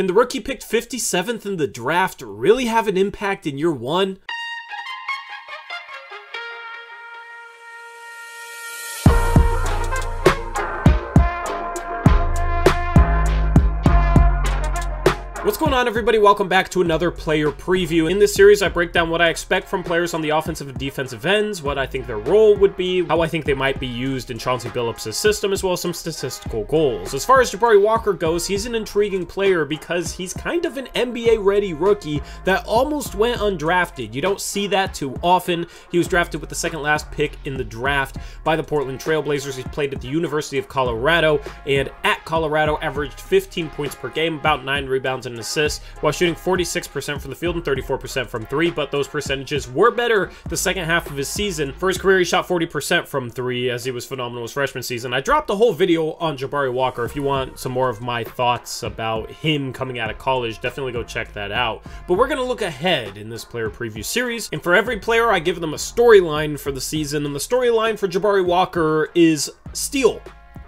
Can the rookie picked 57th in the draft really have an impact in year one? Going on everybody? Welcome back to another player preview. In this series, I break down what I expect from players on the offensive and defensive ends, what I think their role would be, how I think they might be used in Chauncey Billups' system, as well as some statistical goals. As far as Jabari Walker goes, he's an intriguing player because he's kind of an NBA-ready rookie that almost went undrafted. You don't see that too often. He was drafted with the second last pick in the draft by the Portland Trailblazers. He played at the University of Colorado, and at Colorado averaged 15 points per game, about 9 rebounds and assists while shooting 46% from the field and 34% from three, but those percentages were better the second half of his season. For his career, he shot 40% from three as he was phenomenal his freshman season. I dropped a whole video on Jabari Walker. If you want some more of my thoughts about him coming out of college, definitely go check that out. But we're going to look ahead in this player preview series, and for every player, I give them a storyline for the season, and the storyline for Jabari Walker is steal.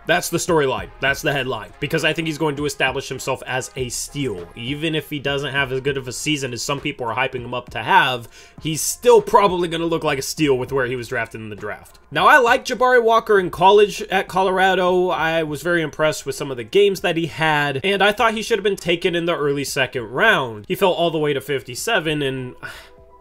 That's the storyline. That's the headline. Because I think he's going to establish himself as a steal. Even if he doesn't have as good of a season as some people are hyping him up to have, he's still probably going to look like a steal with where he was drafted in the draft. Now, I like Jabari Walker in college at Colorado. I was very impressed with some of the games that he had, and I thought he should have been taken in the early second round. He fell all the way to 57, and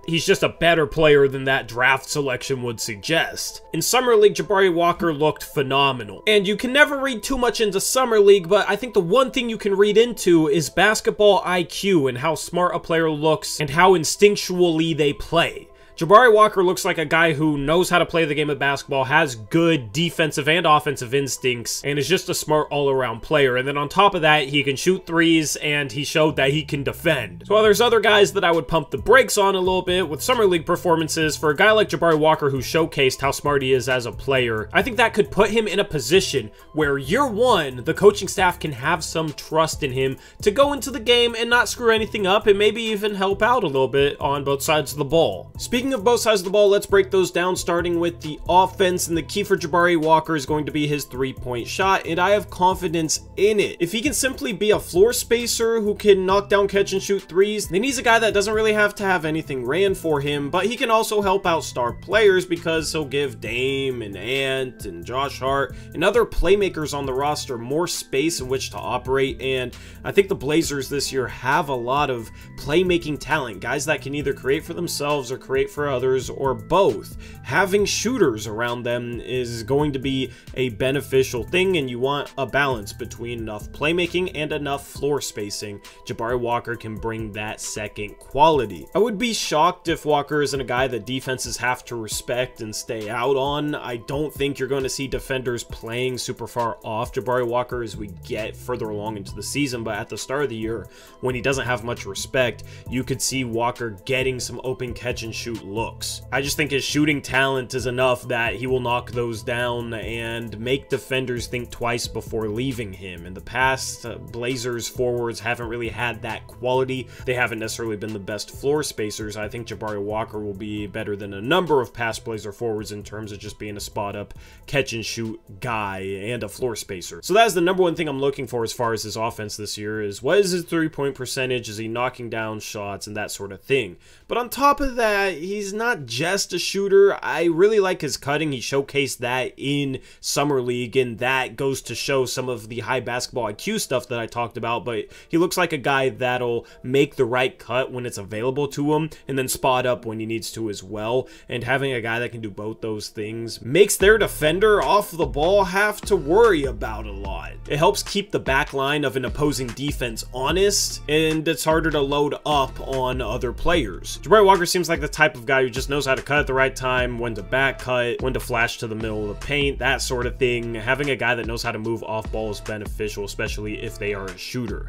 he's just a better player than that draft selection would suggest. In Summer League, Jabari Walker looked phenomenal. And you can never read too much into Summer League, but I think the one thing you can read into is basketball IQ and how smart a player looks and how instinctually they play. Jabari Walker looks like a guy who knows how to play the game of basketball, has good defensive and offensive instincts, and is just a smart all-around player. And then on top of that, he can shoot threes, and he showed that he can defend. So while there's other guys that I would pump the brakes on a little bit with Summer League performances, for a guy like Jabari Walker who showcased how smart he is as a player, I think that could put him in a position where year one, the coaching staff can have some trust in him to go into the game and not screw anything up, and maybe even help out a little bit on both sides of the ball. Speaking Speaking of both sides of the ball, let's break those down, starting with the offense. And the key for Jabari Walker is going to be his three-point shot, and I have confidence in it. If he can simply be a floor spacer who can knock down, catch, and shoot threes, then he's a guy that doesn't really have to have anything ran for him, but he can also help out star players because he'll give Dame and Ant and Josh Hart and other playmakers on the roster more space in which to operate. And I think the Blazers this year have a lot of playmaking talent, guys that can either create for themselves or create for others or both. Having shooters around them is going to be a beneficial thing and you want a balance between enough playmaking and enough floor spacing. Jabari Walker can bring that second quality. I would be shocked if Walker isn't a guy that defenses have to respect and stay out on. I don't think you're going to see defenders playing super far off Jabari Walker as we get further along into the season, but at the start of the year, when he doesn't have much respect, you could see Walker getting some open catch and shoot looks. I just think his shooting talent is enough that he will knock those down and make defenders think twice before leaving him. In the past, uh, Blazers forwards haven't really had that quality. They haven't necessarily been the best floor spacers. I think Jabari Walker will be better than a number of past Blazer forwards in terms of just being a spot up, catch and shoot guy and a floor spacer. So that is the number one thing I'm looking for as far as his offense this year is what is his three point percentage? Is he knocking down shots and that sort of thing? But on top of that, he he's not just a shooter. I really like his cutting. He showcased that in Summer League, and that goes to show some of the high basketball IQ stuff that I talked about, but he looks like a guy that'll make the right cut when it's available to him, and then spot up when he needs to as well. And having a guy that can do both those things makes their defender off the ball have to worry about a lot. It helps keep the back line of an opposing defense honest, and it's harder to load up on other players. Jabari Walker seems like the type of guy who just knows how to cut at the right time, when to back cut, when to flash to the middle of the paint, that sort of thing. Having a guy that knows how to move off ball is beneficial, especially if they are a shooter.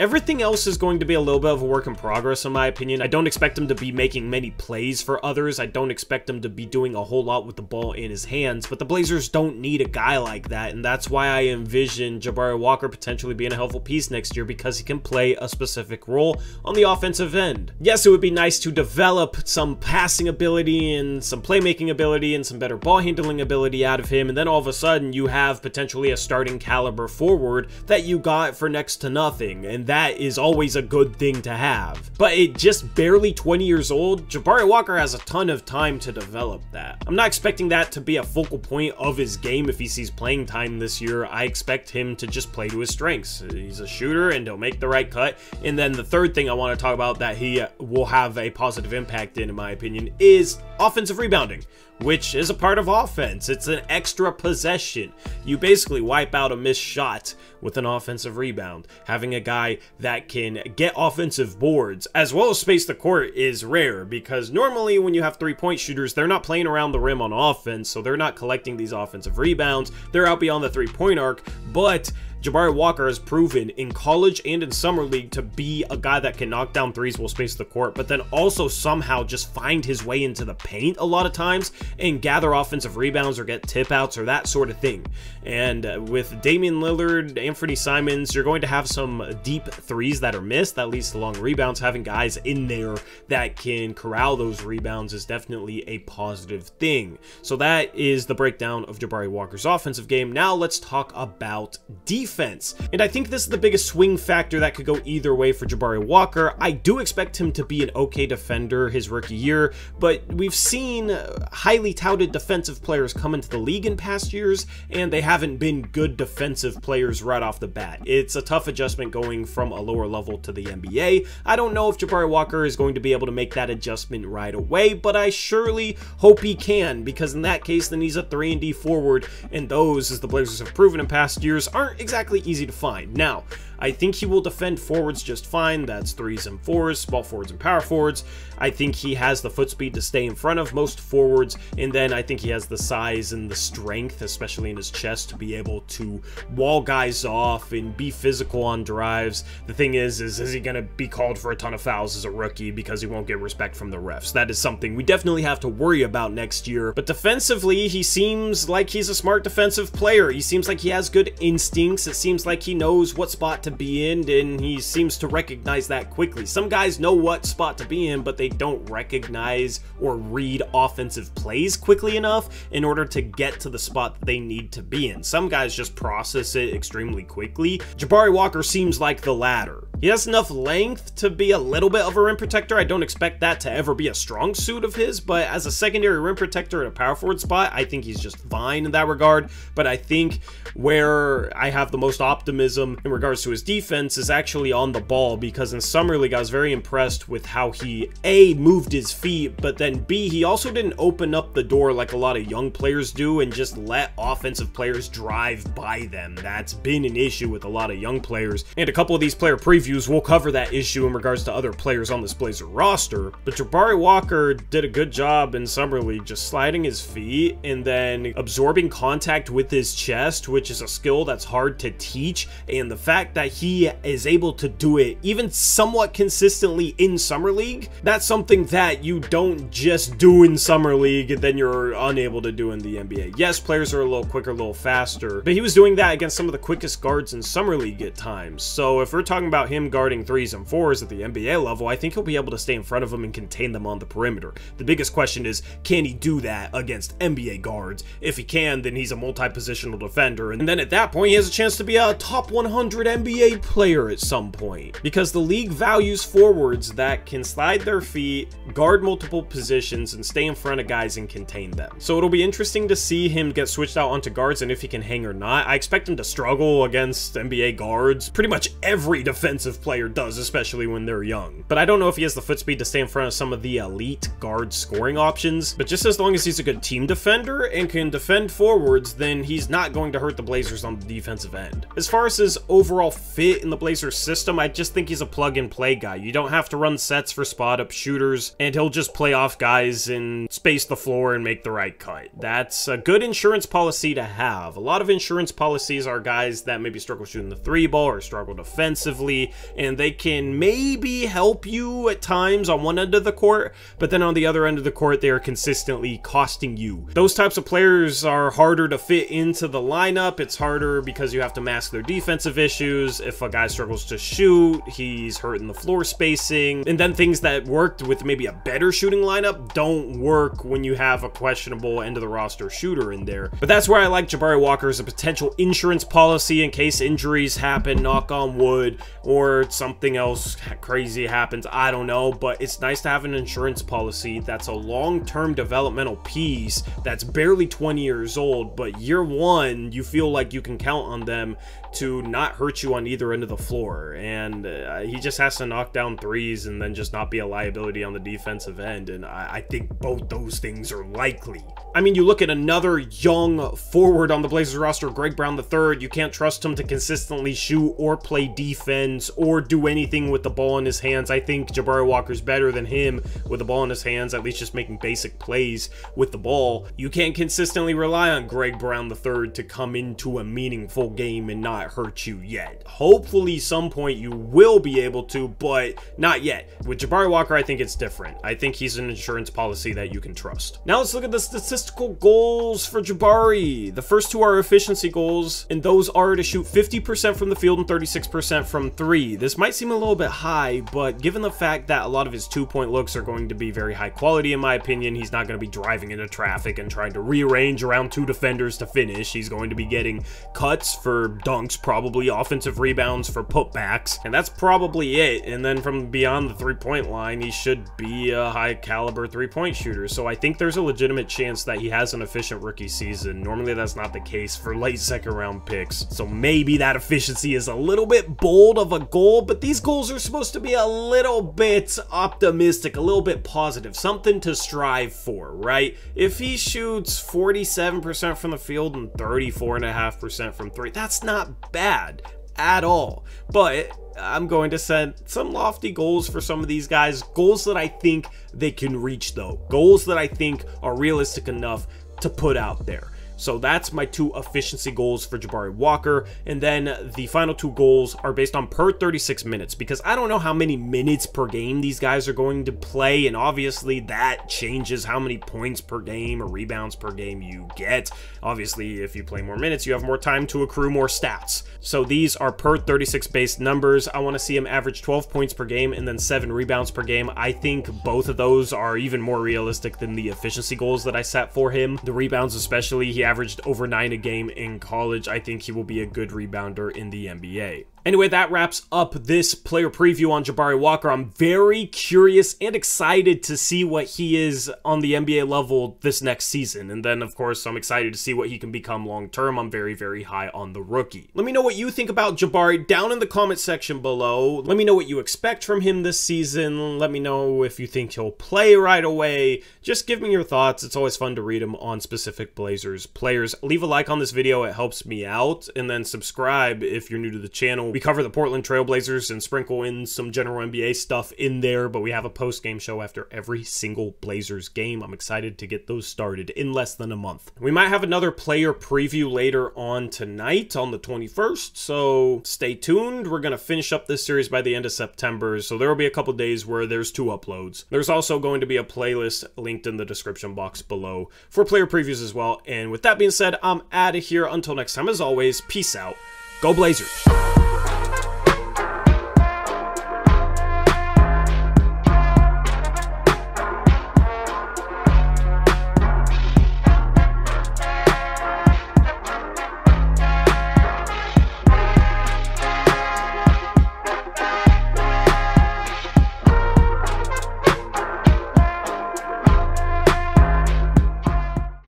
Everything else is going to be a little bit of a work in progress, in my opinion. I don't expect him to be making many plays for others. I don't expect him to be doing a whole lot with the ball in his hands, but the Blazers don't need a guy like that, and that's why I envision Jabari Walker potentially being a helpful piece next year because he can play a specific role on the offensive end. Yes, it would be nice to develop some passing ability and some playmaking ability and some better ball handling ability out of him, and then all of a sudden you have potentially a starting caliber forward that you got for next to nothing, and that is always a good thing to have. But at just barely 20 years old, Jabari Walker has a ton of time to develop that. I'm not expecting that to be a focal point of his game if he sees playing time this year. I expect him to just play to his strengths. He's a shooter and he'll make the right cut. And then the third thing I want to talk about that he will have a positive impact in, in my opinion, is offensive rebounding which is a part of offense. It's an extra possession. You basically wipe out a missed shot with an offensive rebound. Having a guy that can get offensive boards as well as space the court is rare because normally when you have three-point shooters, they're not playing around the rim on offense, so they're not collecting these offensive rebounds. They're out beyond the three-point arc, but Jabari Walker has proven in college and in summer league to be a guy that can knock down threes while space the court, but then also somehow just find his way into the paint a lot of times and gather offensive rebounds or get tip outs or that sort of thing. And uh, with Damian Lillard, Anfernee Simons, you're going to have some deep threes that are missed. That leads to long rebounds. Having guys in there that can corral those rebounds is definitely a positive thing. So that is the breakdown of Jabari Walker's offensive game. Now let's talk about defense defense. And I think this is the biggest swing factor that could go either way for Jabari Walker. I do expect him to be an okay defender his rookie year, but we've seen highly touted defensive players come into the league in past years, and they haven't been good defensive players right off the bat. It's a tough adjustment going from a lower level to the NBA. I don't know if Jabari Walker is going to be able to make that adjustment right away, but I surely hope he can, because in that case, then he's a 3-and-D forward, and those, as the Blazers have proven in past years, aren't exactly exactly easy to find. Now, I think he will defend forwards just fine. That's threes and fours, small forwards and power forwards. I think he has the foot speed to stay in front of most forwards, and then I think he has the size and the strength, especially in his chest, to be able to wall guys off and be physical on drives. The thing is, is, is he going to be called for a ton of fouls as a rookie because he won't get respect from the refs? That is something we definitely have to worry about next year. But defensively, he seems like he's a smart defensive player. He seems like he has good instincts. It seems like he knows what spot to be in, and he seems to recognize that quickly. Some guys know what spot to be in, but they don't recognize or read offensive plays quickly enough in order to get to the spot that they need to be in. Some guys just process it extremely quickly. Jabari Walker seems like the latter. He has enough length to be a little bit of a rim protector. I don't expect that to ever be a strong suit of his, but as a secondary rim protector at a power forward spot, I think he's just fine in that regard. But I think where I have the most optimism in regards to his defense is actually on the ball because in Summer League I was very impressed with how he A, moved his feet, but then B, he also didn't open up the door like a lot of young players do and just let offensive players drive by them. That's been an issue with a lot of young players, and a couple of these player previews will cover that issue in regards to other players on this Blazer roster, but Jabari Walker did a good job in Summer League just sliding his feet and then absorbing contact with his chest, which is a skill that's hard to teach, and the fact that he is able to do it even somewhat consistently in Summer League, that's something that you don't just do in Summer League and then you're unable to do in the NBA. Yes, players are a little quicker, a little faster, but he was doing that against some of the quickest guards in Summer League at times. So if we're talking about him guarding threes and fours at the NBA level, I think he'll be able to stay in front of them and contain them on the perimeter. The biggest question is, can he do that against NBA guards? If he can, then he's a multi-positional defender, and then at that point, he has a chance to be a top 100 NBA player at some point. Because the league values forwards that can slide their feet, guard multiple positions, and stay in front of guys and contain them. So it'll be interesting to see him get switched out onto guards and if he can hang or not. I expect him to struggle against NBA guards. Pretty much every defensive player does, especially when they're young. But I don't know if he has the foot speed to stay in front of some of the elite guard scoring options. But just as long as he's a good team defender and can defend forwards, then he's not going to hurt the Blazers on the defensive end. As far as his overall fit in the Blazers system, I just think he's a plug-and-play guy. You don't have to run sets for spot-up shooters and he'll just play off guys and space the floor and make the right cut. That's a good insurance policy to have. A lot of insurance policies are guys that maybe struggle shooting the three ball or struggle defensively, and they can maybe help you at times on one end of the court, but then on the other end of the court, they are consistently costing you. Those types of players are harder to fit into the lineup. It's harder because you have to mask their defensive issues. If a guy struggles to shoot, he's hurting the floor spacing, and then things that worked with maybe a better shooting lineup don't work when you have a questionable end of the roster shooter in there. But that's where I like Jabari Walker as a potential insurance policy in case injuries happen, knock on wood, or something else crazy happens. I don't know, but it's nice to have an insurance policy that's a long-term developmental piece that's barely 20 years old, but year one, you feel like you can count on them to not hurt you on either end of the floor. And uh, he just has to knock down threes and then just not be a liability on the defensive end. And I, I think both those things are likely. I mean, you look at another young forward on the Blazers roster, Greg Brown III. You can't trust him to consistently shoot or play defense or do anything with the ball in his hands. I think Jabari Walker's better than him with the ball in his hands, at least just making basic plays with the ball. You can't consistently rely on Greg Brown III to come into a meaningful game and not hurt you yet. Hopefully, some point you will be able to, but not yet. With Jabari Walker, I think it's different. I think he's an insurance policy that you can trust. Now let's look at the statistical goals for Jabari. The first two are efficiency goals, and those are to shoot 50% from the field and 36% from three. This might seem a little bit high, but given the fact that a lot of his two-point looks are going to be very high quality, in my opinion, he's not going to be driving into traffic and trying to rearrange around two defenders to finish. He's going to be getting cuts for dunks, probably offensive rebounds for putbacks, and that's probably it. And then from beyond the three-point line, he should be a high-caliber three-point shooter. So I think there's a legitimate chance that he has an efficient rookie season. Normally that's not the case for late second-round picks. So maybe that efficiency is a little bit bold of a goal, but these goals are supposed to be a little bit optimistic, a little bit positive, something to strive for, right? If he shoots 47% from the field and 34.5% from three, that's not bad at all. But I'm going to set some lofty goals for some of these guys. Goals that I think they can reach, though. Goals that I think are realistic enough to put out there. So that's my two efficiency goals for Jabari Walker. And then the final two goals are based on per 36 minutes because I don't know how many minutes per game these guys are going to play. And obviously that changes how many points per game or rebounds per game you get. Obviously, if you play more minutes, you have more time to accrue more stats. So these are per 36 based numbers. I want to see him average 12 points per game and then 7 rebounds per game. I think both of those are even more realistic than the efficiency goals that I set for him. The rebounds especially, he averaged over 9 a game in college. I think he will be a good rebounder in the NBA. Anyway, that wraps up this player preview on Jabari Walker. I'm very curious and excited to see what he is on the NBA level this next season. And then, of course, I'm excited to see what he can become long term. I'm very, very high on the rookie. Let me know what you think about Jabari down in the comment section below. Let me know what you expect from him this season. Let me know if you think he'll play right away. Just give me your thoughts. It's always fun to read them on specific Blazers players. Leave a like on this video. It helps me out. And then subscribe if you're new to the channel we cover the Portland Trailblazers and sprinkle in some general NBA stuff in there, but we have a post game show after every single Blazers game. I'm excited to get those started in less than a month. We might have another player preview later on tonight on the 21st, so stay tuned. We're going to finish up this series by the end of September, so there will be a couple days where there's two uploads. There's also going to be a playlist linked in the description box below for player previews as well. And with that being said, I'm out of here. Until next time, as always, peace out. Go Blazers!